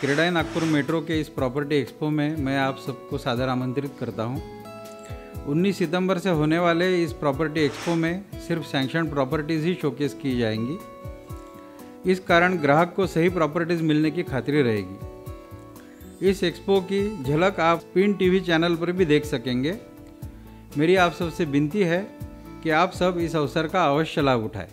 CREDAI Nagpur metro के इस property expo में मैं आप सबको सादर आमंत्रित करता हूँ। 19 सितंबर से होने वाले इस प्रॉपर्टी एक्सपो में सिर्फ़ सैंक्शन प्रॉपर्टीज़ ही शोकेस की जाएँगी। इस कारण ग्राहक को सही प्रॉपर्टीज़ मिलने की खातरी रहेगी। इस एक्सपो की झलक आप पिन टीवी चैनल पर भी देख सकेंगे। मेरी आप सबसे विनती है कि आप सब इस अवसर का अवश्य लाभ उठाएँ।